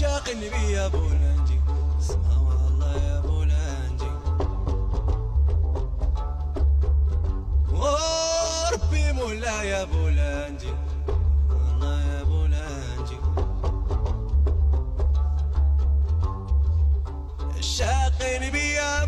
عشاق النبي يا أبو لانجي اسمع والله يا أبو لانجي وربي مولا يا أبو لانجي والله يا أبو لانجي عشاق النبي يا